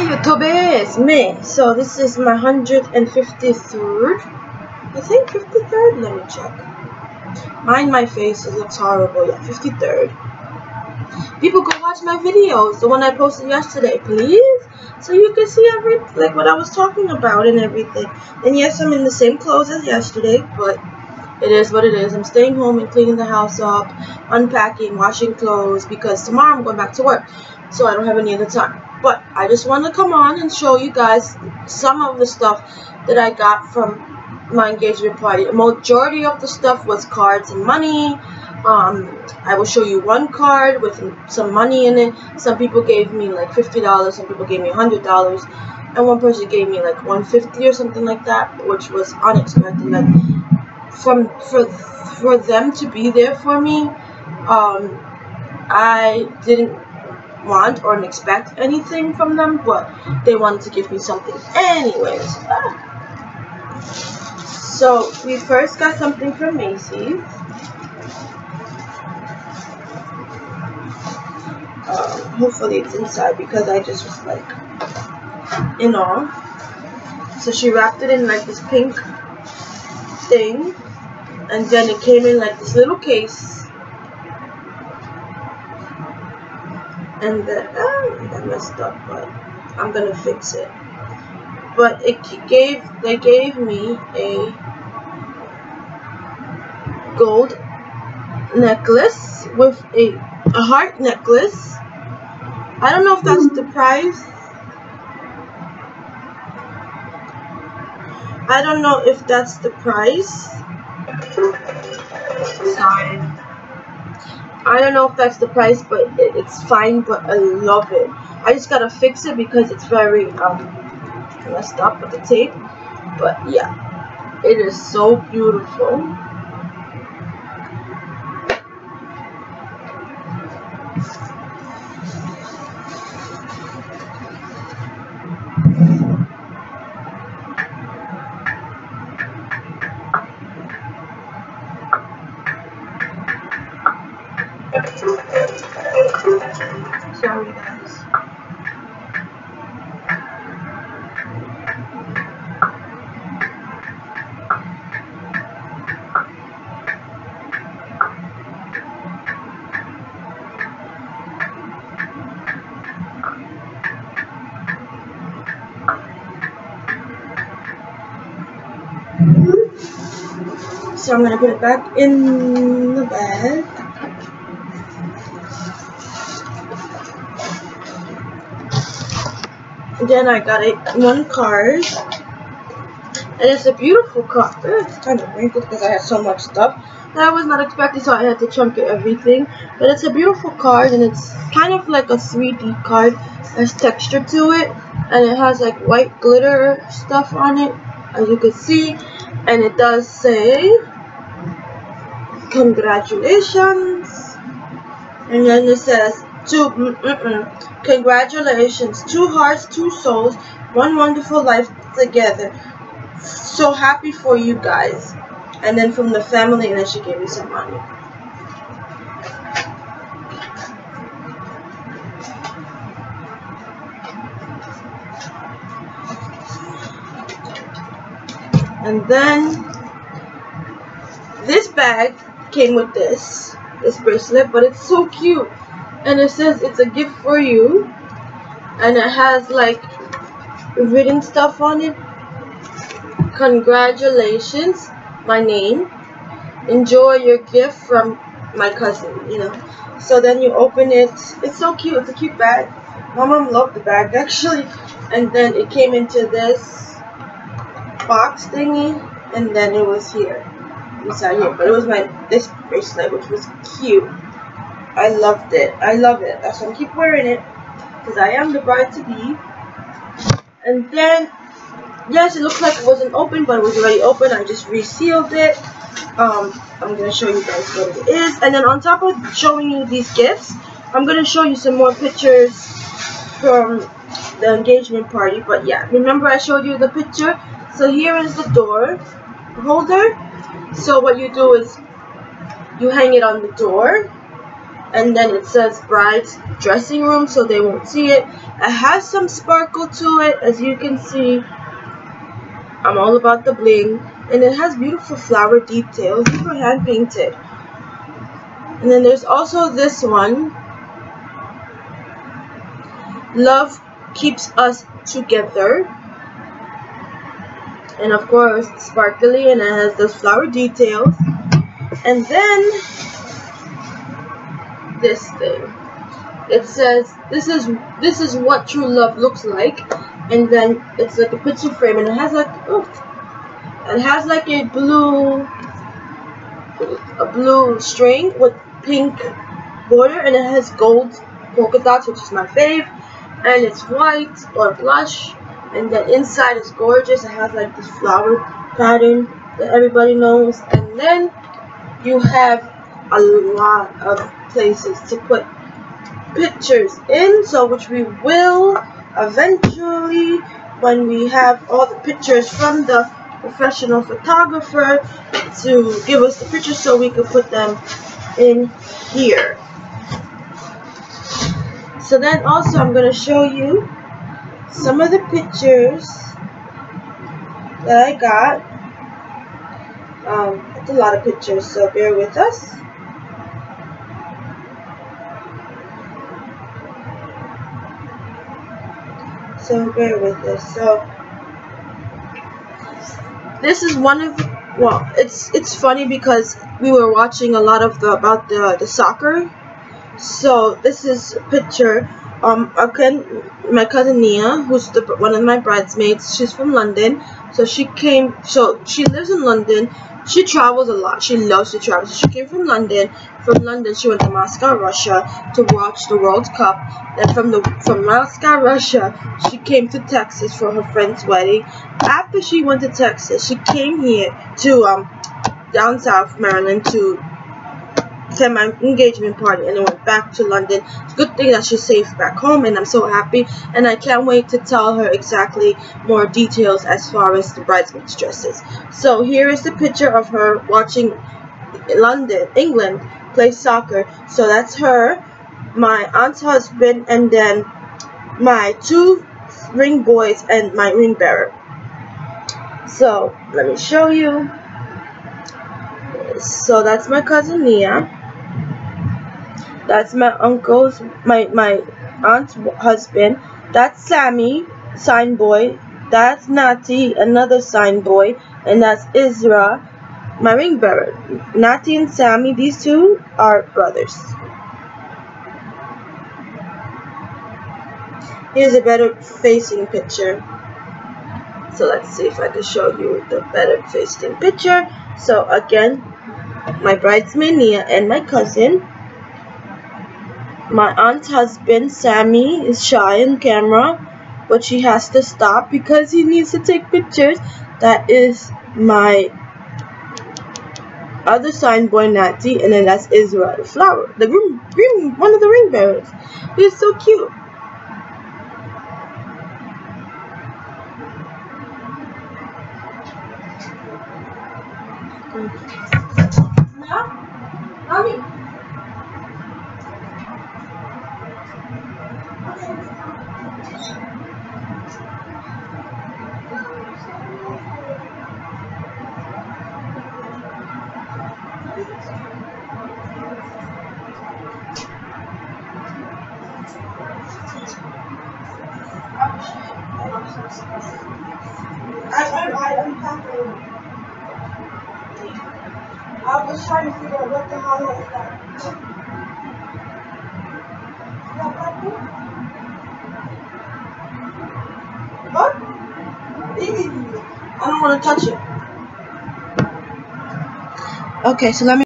Hi YouTube, it's me. So this is my 153rd, I think 53rd, let me check. Mind my face, it looks horrible, yeah, 53rd. People go watch my videos, the one I posted yesterday, please. So you can see every, like what I was talking about and everything. And yes, I'm in the same clothes as yesterday, but it is what it is. I'm staying home and cleaning the house up, unpacking, washing clothes, because tomorrow I'm going back to work. So I don't have any other time. But I just want to come on and show you guys some of the stuff that I got from my engagement party. The majority of the stuff was cards and money. Um, I will show you one card with some money in it. Some people gave me like $50, some people gave me $100, and one person gave me like 150 or something like that, which was unexpected. Like from for for them to be there for me, um, I didn't want or expect anything from them, but they wanted to give me something anyways. So we first got something from Macy's. Um, hopefully it's inside because I just was like in awe. So she wrapped it in like this pink thing and then it came in like this little case and then ah, I messed up but I'm gonna fix it. But it gave they gave me a gold necklace with a, a heart necklace. I don't know if that's the price. I don't know if that's the price. Sorry I don't know if that's the price, but it, it's fine, but I love it. I just gotta fix it because it's very um, messed up with the tape. But yeah, it is so beautiful. Sorry guys. So I'm gonna put it back in the bag. Then I got a one card. And it's a beautiful card. It's kind of wrinkled because I had so much stuff that I was not expecting, so I had to chunk it everything. But it's a beautiful card, and it's kind of like a 3D card. There's texture to it, and it has like white glitter stuff on it, as you can see. And it does say, congratulations. And then it says, two, mm -mm, congratulations, two hearts, two souls, one wonderful life together. So happy for you guys. And then from the family, and then she gave me some money. And then this bag came with this, this bracelet, but it's so cute and it says it's a gift for you. And it has like written stuff on it. Congratulations my name. Enjoy your gift from my cousin you know. So then you open it. It's so cute. It's a cute bag. My mom loved the bag actually. And then it came into this box thingy and then it was here. Inside here but it was my this bracelet which was cute I loved it. I love it. That's why I keep wearing it. Because I am the bride to be. And then, yes, it looks like it wasn't open, but it was already open. I just resealed it. Um, I'm going to show you guys what it is. And then on top of showing you these gifts, I'm going to show you some more pictures from the engagement party. But yeah, remember I showed you the picture? So here is the door holder. So what you do is you hang it on the door and then it says bride's dressing room so they won't see it. It has some sparkle to it as you can see. I'm all about the bling. And it has beautiful flower details were hand painted. And then there's also this one. Love keeps us together. And of course sparkly and it has those flower details. And then this thing. It says this is this is what true love looks like and then it's like a picture frame and it has like oh, it has like a blue a blue string with pink border and it has gold polka dots which is my fave and it's white or blush and the inside is gorgeous. It has like this flower pattern that everybody knows and then you have a lot of places to put pictures in so which we will eventually when we have all the pictures from the professional photographer to give us the pictures so we can put them in here so then also I'm going to show you some of the pictures that I got. Um, it's a lot of pictures, so bear with us. So bear with this. So this is one of well, it's it's funny because we were watching a lot of the about the the soccer. So this is a picture. Um again my cousin Nia who's the one of my bridesmaids she's from London. So she came so she lives in London. She travels a lot. She loves to travel. So she came from London from London she went to Moscow Russia to watch the World Cup Then from the from Moscow Russia she came to Texas for her friend's wedding after she went to Texas she came here to um down south Maryland to attend my engagement party and I went back to London. It's a good thing that she's safe back home and I'm so happy and I can't wait to tell her exactly more details as far as the bridesmaids dresses. So here is the picture of her watching London, England play soccer. So that's her, my aunt's husband and then my two ring boys and my ring bearer. So let me show you. So that's my cousin Nia. That's my uncle's, my, my aunt's husband. That's Sammy, sign boy. That's Nati, another sign boy. And that's Isra, my ring bearer. Nati and Sammy, these two are brothers. Here's a better facing picture. So let's see if I can show you the better facing picture. So again, my bridesmaid Nia and my cousin my aunt's husband, Sammy, is shy on camera, but she has to stop because he needs to take pictures. That is my other sign boy, Natty, and then that's Israel, the flower, the ring, ring, one of the ring bearers. He's so cute. I was trying to figure out what the hell is that. What? I don't want to touch it. Okay, so let me